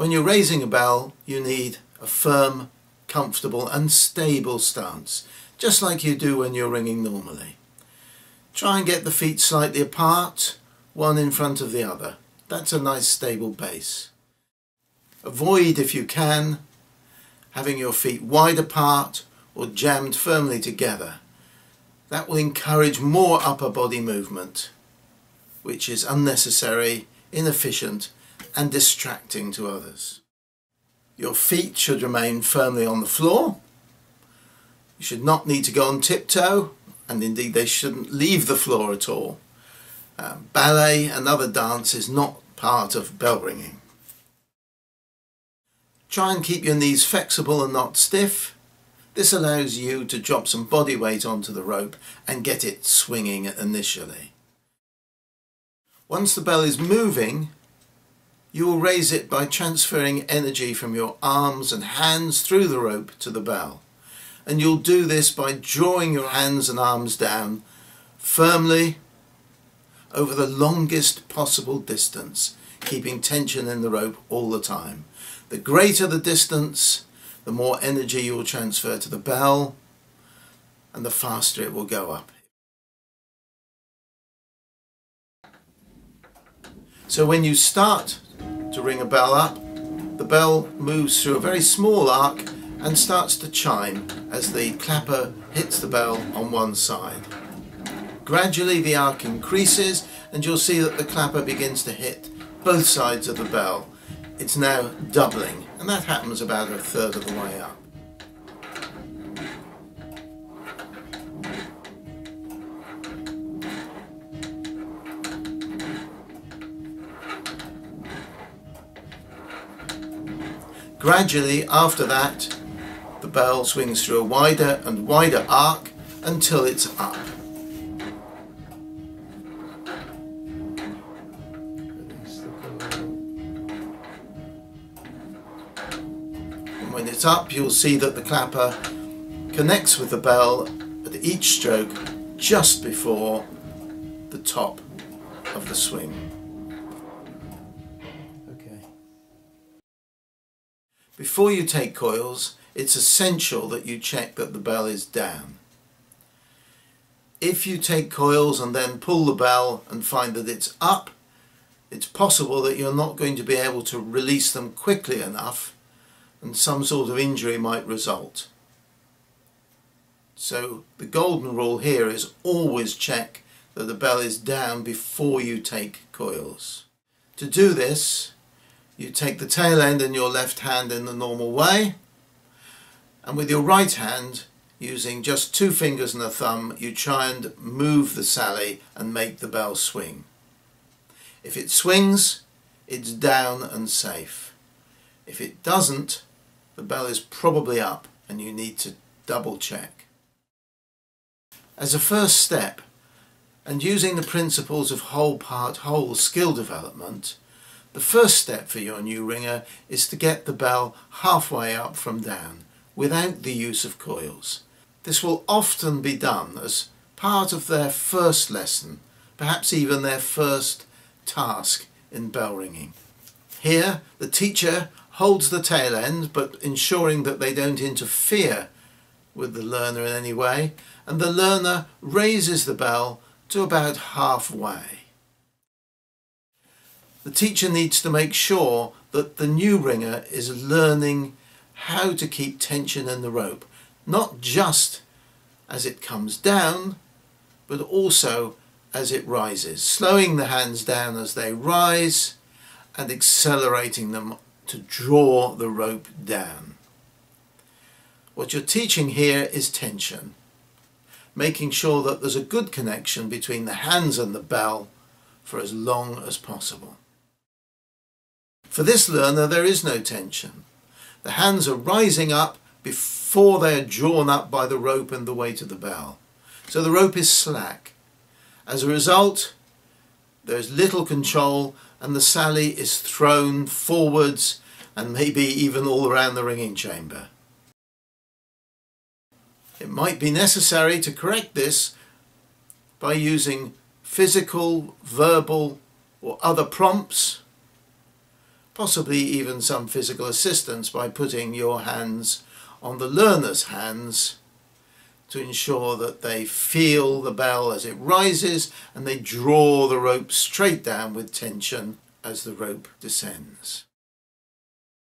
When you're raising a bell, you need a firm, comfortable and stable stance, just like you do when you're ringing normally. Try and get the feet slightly apart, one in front of the other. That's a nice stable base. Avoid, if you can, having your feet wide apart or jammed firmly together. That will encourage more upper body movement, which is unnecessary, inefficient and distracting to others. Your feet should remain firmly on the floor. You should not need to go on tiptoe, and indeed they shouldn't leave the floor at all. Uh, ballet and other dance is not part of bell ringing. Try and keep your knees flexible and not stiff. This allows you to drop some body weight onto the rope and get it swinging initially. Once the bell is moving, you will raise it by transferring energy from your arms and hands through the rope to the bell. And you'll do this by drawing your hands and arms down firmly over the longest possible distance, keeping tension in the rope all the time. The greater the distance, the more energy you will transfer to the bell and the faster it will go up. So when you start to ring a bell up, the bell moves through a very small arc and starts to chime as the clapper hits the bell on one side. Gradually the arc increases and you'll see that the clapper begins to hit both sides of the bell. It's now doubling and that happens about a third of the way up. Gradually after that the bell swings through a wider and wider arc until it's up. And when it's up you'll see that the clapper connects with the bell at each stroke just before the top of the swing. Before you take coils, it's essential that you check that the bell is down. If you take coils and then pull the bell and find that it's up, it's possible that you're not going to be able to release them quickly enough and some sort of injury might result. So the golden rule here is always check that the bell is down before you take coils. To do this, you take the tail end in your left hand in the normal way and with your right hand using just two fingers and a thumb you try and move the sally and make the bell swing. If it swings it's down and safe. If it doesn't the bell is probably up and you need to double check. As a first step and using the principles of whole part whole skill development the first step for your new ringer is to get the bell halfway up from down without the use of coils. This will often be done as part of their first lesson, perhaps even their first task in bell ringing. Here the teacher holds the tail end but ensuring that they don't interfere with the learner in any way and the learner raises the bell to about halfway. The teacher needs to make sure that the new ringer is learning how to keep tension in the rope, not just as it comes down, but also as it rises, slowing the hands down as they rise and accelerating them to draw the rope down. What you're teaching here is tension, making sure that there's a good connection between the hands and the bell for as long as possible. For this learner there is no tension. The hands are rising up before they are drawn up by the rope and the weight of the bell. So the rope is slack. As a result, there is little control and the sally is thrown forwards and maybe even all around the ringing chamber. It might be necessary to correct this by using physical, verbal or other prompts possibly even some physical assistance by putting your hands on the learner's hands to ensure that they feel the bell as it rises and they draw the rope straight down with tension as the rope descends.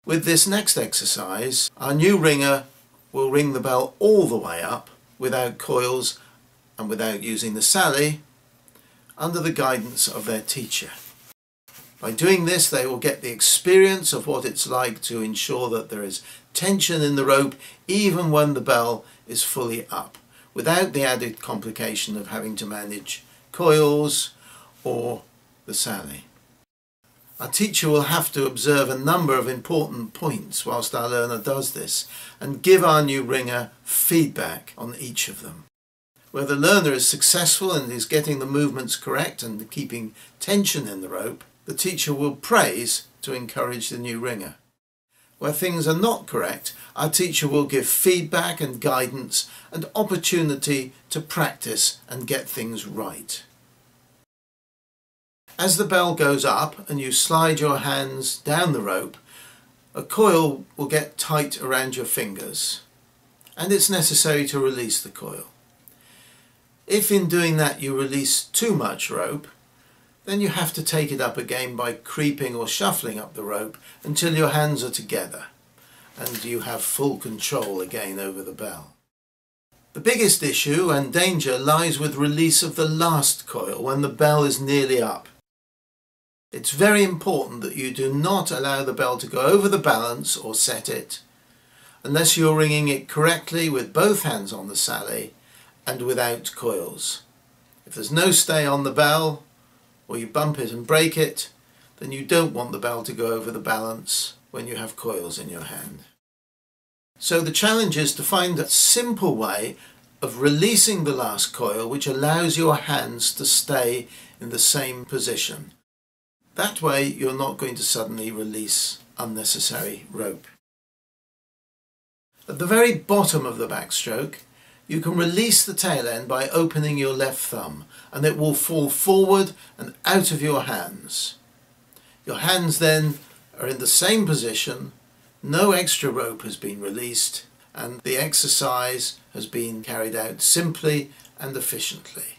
With this next exercise, our new ringer will ring the bell all the way up without coils and without using the sally under the guidance of their teacher. By doing this, they will get the experience of what it's like to ensure that there is tension in the rope even when the bell is fully up, without the added complication of having to manage coils or the sally. Our teacher will have to observe a number of important points whilst our learner does this and give our new ringer feedback on each of them. Where the learner is successful and is getting the movements correct and keeping tension in the rope, the teacher will praise to encourage the new ringer. Where things are not correct, our teacher will give feedback and guidance and opportunity to practice and get things right. As the bell goes up and you slide your hands down the rope, a coil will get tight around your fingers and it's necessary to release the coil. If in doing that you release too much rope, then you have to take it up again by creeping or shuffling up the rope until your hands are together and you have full control again over the bell. The biggest issue and danger lies with release of the last coil when the bell is nearly up. It's very important that you do not allow the bell to go over the balance or set it unless you're ringing it correctly with both hands on the sally and without coils. If there's no stay on the bell, or you bump it and break it, then you don't want the bell to go over the balance when you have coils in your hand. So the challenge is to find a simple way of releasing the last coil which allows your hands to stay in the same position. That way you're not going to suddenly release unnecessary rope. At the very bottom of the backstroke you can release the tail end by opening your left thumb and it will fall forward and out of your hands. Your hands then are in the same position, no extra rope has been released and the exercise has been carried out simply and efficiently.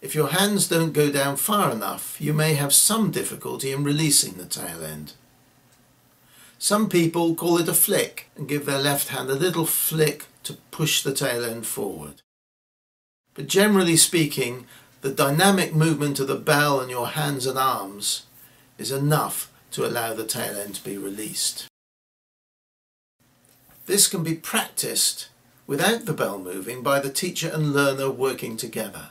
If your hands don't go down far enough, you may have some difficulty in releasing the tail end. Some people call it a flick and give their left hand a little flick to push the tail end forward. But generally speaking, the dynamic movement of the bell and your hands and arms is enough to allow the tail end to be released. This can be practiced without the bell moving by the teacher and learner working together.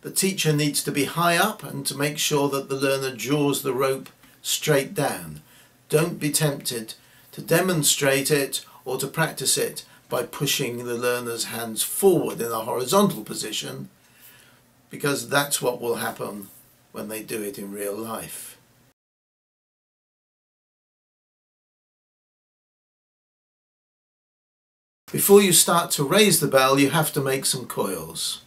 The teacher needs to be high up and to make sure that the learner draws the rope straight down don't be tempted to demonstrate it or to practice it by pushing the learner's hands forward in a horizontal position because that's what will happen when they do it in real life. Before you start to raise the bell you have to make some coils.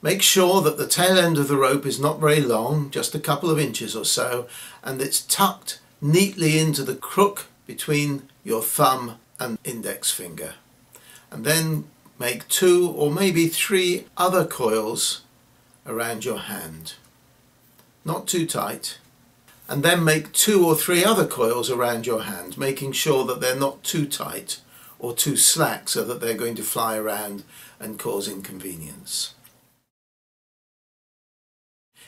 Make sure that the tail end of the rope is not very long, just a couple of inches or so, and it's tucked neatly into the crook between your thumb and index finger. And then make two or maybe three other coils around your hand. Not too tight. And then make two or three other coils around your hand, making sure that they're not too tight or too slack so that they're going to fly around and cause inconvenience.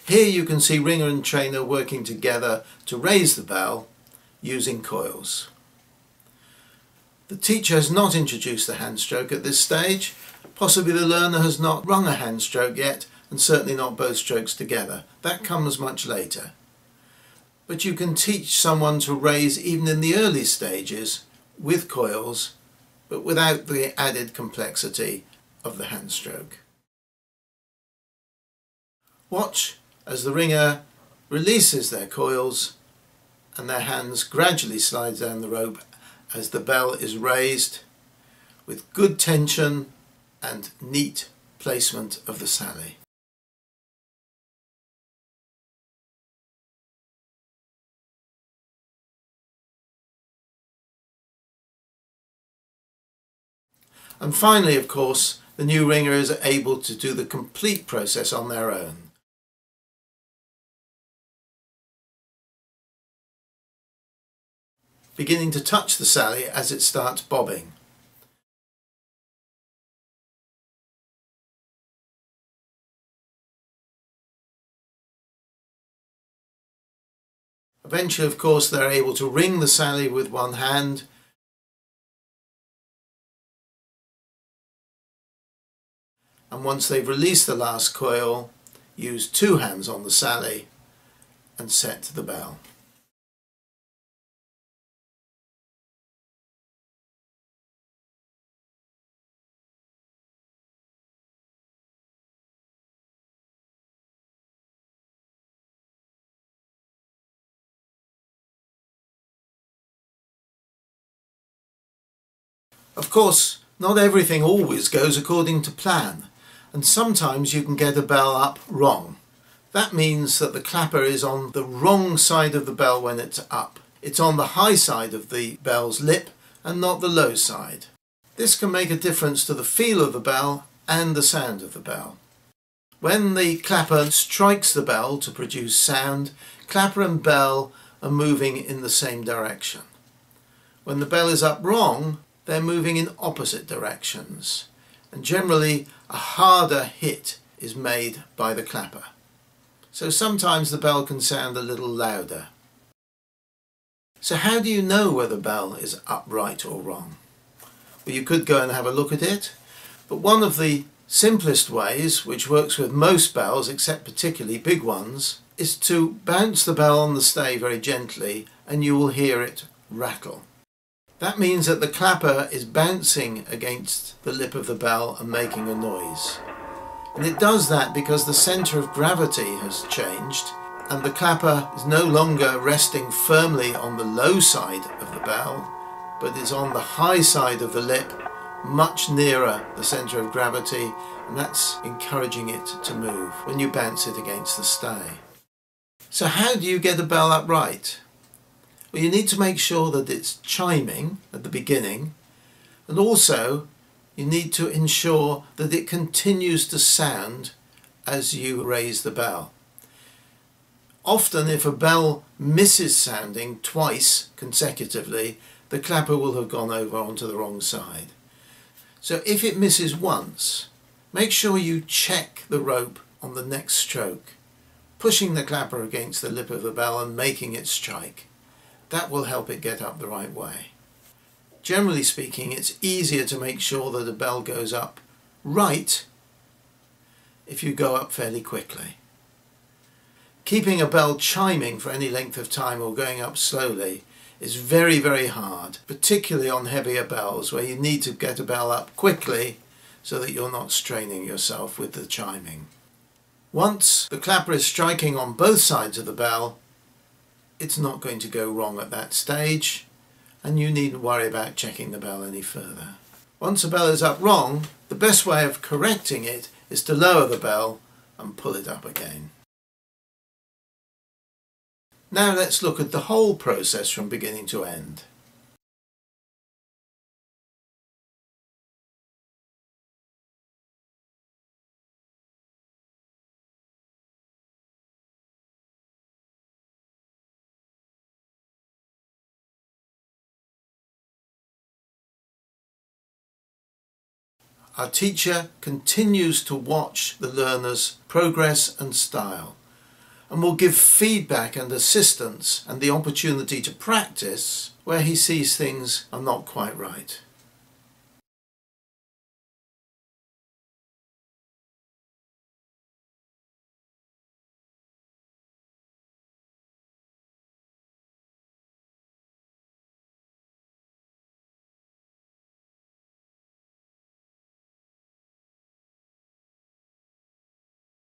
Here you can see ringer and trainer working together to raise the bell using coils. The teacher has not introduced the hand stroke at this stage. Possibly the learner has not rung a hand stroke yet and certainly not both strokes together. That comes much later. But you can teach someone to raise even in the early stages with coils but without the added complexity of the hand stroke. Watch as the ringer releases their coils and their hands gradually slide down the rope as the bell is raised with good tension and neat placement of the sally. And finally, of course, the new ringer is able to do the complete process on their own. Beginning to touch the sally as it starts bobbing. Eventually, of course, they're able to ring the sally with one hand. And once they've released the last coil, use two hands on the sally and set the bell. Of course, not everything always goes according to plan, and sometimes you can get a bell up wrong. That means that the clapper is on the wrong side of the bell when it's up. It's on the high side of the bell's lip and not the low side. This can make a difference to the feel of the bell and the sound of the bell. When the clapper strikes the bell to produce sound, clapper and bell are moving in the same direction. When the bell is up wrong, they're moving in opposite directions and generally a harder hit is made by the clapper. So sometimes the bell can sound a little louder. So how do you know whether the bell is upright or wrong? Well, you could go and have a look at it, but one of the simplest ways, which works with most bells except particularly big ones, is to bounce the bell on the stay very gently and you will hear it rattle. That means that the clapper is bouncing against the lip of the bell and making a noise. And it does that because the centre of gravity has changed and the clapper is no longer resting firmly on the low side of the bell but is on the high side of the lip much nearer the centre of gravity and that's encouraging it to move when you bounce it against the stay. So how do you get a bell upright? Well, you need to make sure that it's chiming at the beginning and also you need to ensure that it continues to sound as you raise the bell. Often if a bell misses sounding twice consecutively, the clapper will have gone over onto the wrong side. So if it misses once, make sure you check the rope on the next stroke, pushing the clapper against the lip of the bell and making it strike. That will help it get up the right way. Generally speaking, it's easier to make sure that a bell goes up right if you go up fairly quickly. Keeping a bell chiming for any length of time or going up slowly is very, very hard, particularly on heavier bells where you need to get a bell up quickly so that you're not straining yourself with the chiming. Once the clapper is striking on both sides of the bell, it's not going to go wrong at that stage and you needn't worry about checking the bell any further. Once a bell is up wrong, the best way of correcting it is to lower the bell and pull it up again. Now let's look at the whole process from beginning to end. Our teacher continues to watch the learner's progress and style and will give feedback and assistance and the opportunity to practice where he sees things are not quite right.